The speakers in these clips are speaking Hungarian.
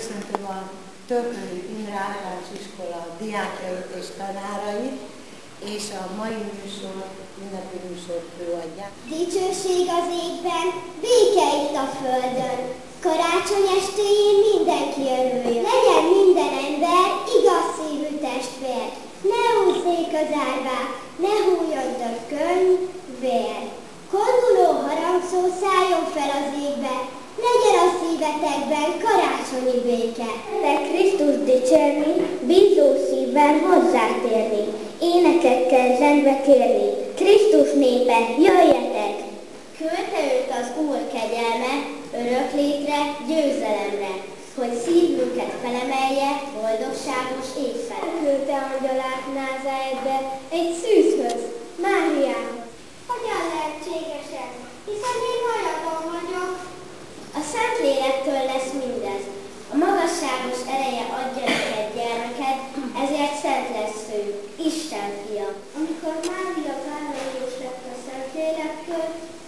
Köszöntöm a Törpölyi Imre Általános Iskola diákjait és tanárait, és a mai műsor, ünnepi műsor főadják. Dicsőség az égben, béke itt a földön. Karácsony estéjén mindenki örüljön. Legyen minden ember igaz szívű testvér. Ne úzzék az árvák, karácsonyi béke. De Krisztus dicsérni, bízó szívben hozzátérni, énekekkel zsengve kérni. Krisztus népe, jöjjetek! Küldte őt az Úr kegyelme, örök létre, győzelemre, hogy szívünket felemelje boldogságos évfel. Küldte angyalát Názáretbe egy szűzhöz, Máriához. Hogyan lehetséges ez? Hiszen én hajlaton vagyok. A Szent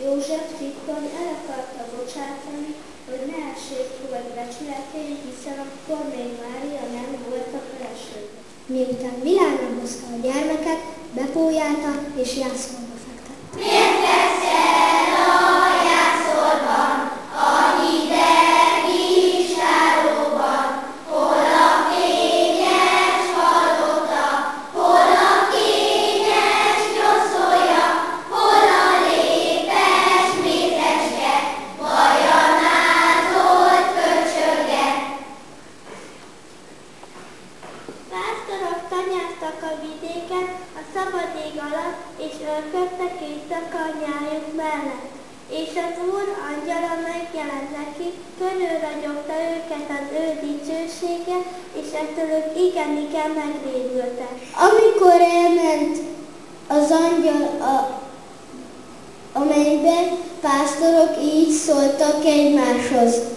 József titkon el akarta bocsátani, hogy ne essék volt becsületén, hiszen akkor még Mária nem volt a felesége. Miután világra hozta a gyermeket, bepójálta és jászolva tanyáztak a vidéken a szabad ég alatt, és örködtek éjszakanyájuk mellett. És az Úr angyala megjelent neki, körülragyogta őket az ő dicsősége, és ettől ők igen-igen megrédültek. Amikor elment az angyal a, a mennybe, pásztorok így szóltak egymáshoz.